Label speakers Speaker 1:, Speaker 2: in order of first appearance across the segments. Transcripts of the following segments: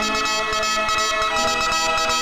Speaker 1: Thank you.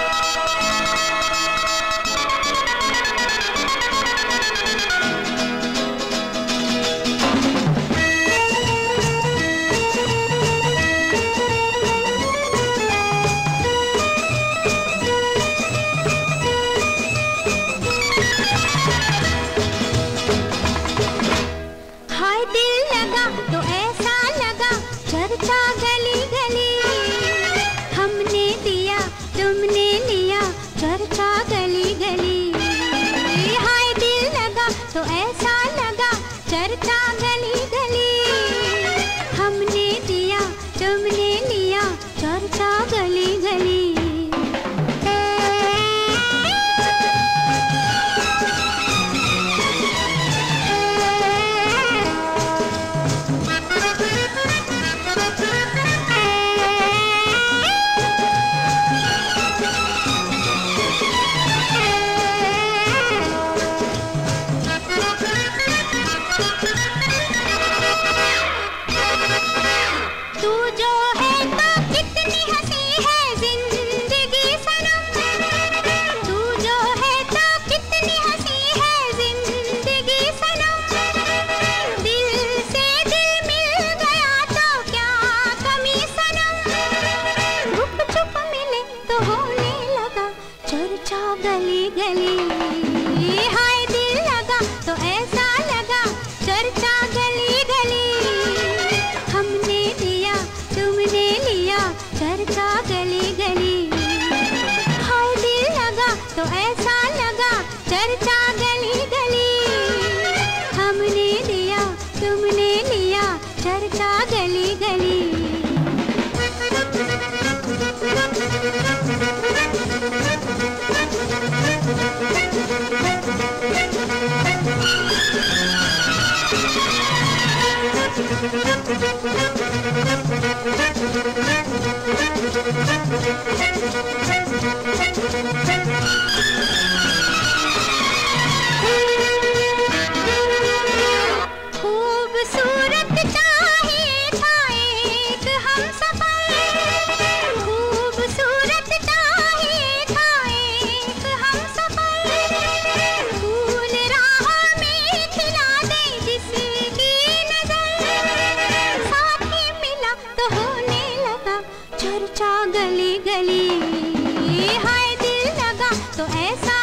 Speaker 1: तो ऐसा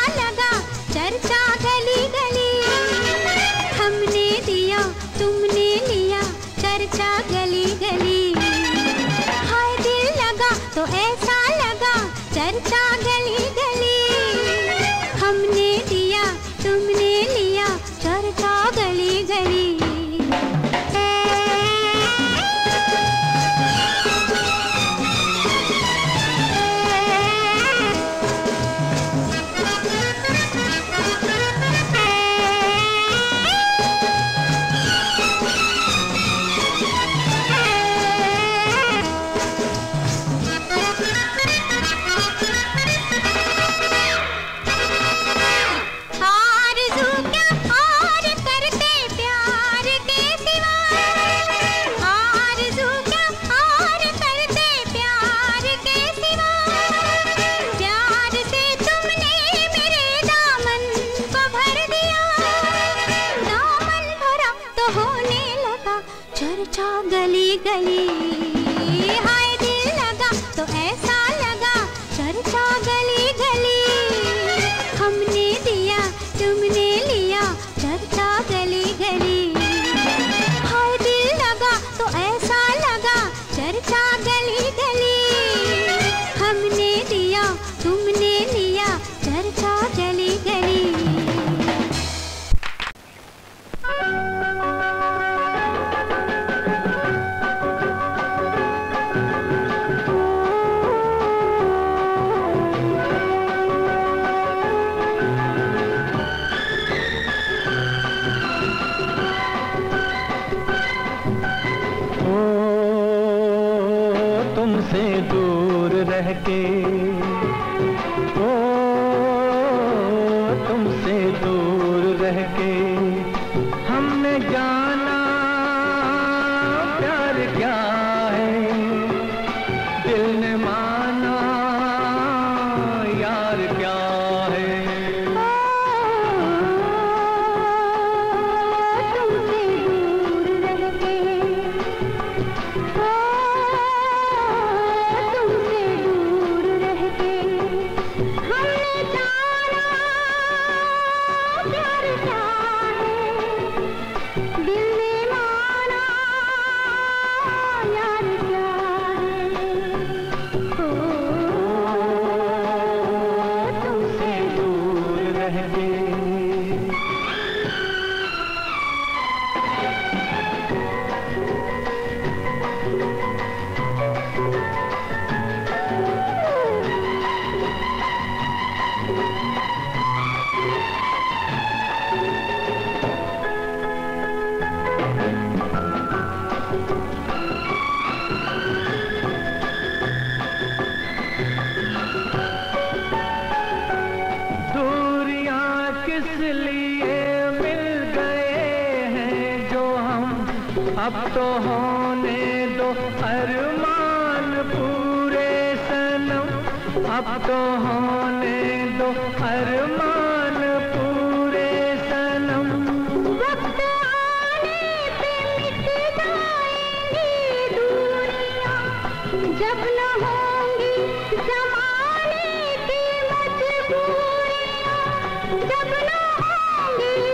Speaker 1: गली गली। हाय दिल लगा तो ऐसा लगा चर्चा गली गली। हमने दिया, तुमने लिया चर्चा गली गली। हाय दिल लगा तो ऐसा लगा चर्चा गली गली।
Speaker 2: तुमसे दूर रह के। ओ तुमसे दूर रह के। हमने जाना प्यार क्या तो होने दो, अरमान पूरे सनम। अब तो होने दो, अरमान पूरे सनम।
Speaker 1: वक्त आने पे मिट जाएँगी दूरियाँ। जब न होंगी जमाने की मजबूरियाँ। जब न होंगी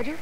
Speaker 2: Roger?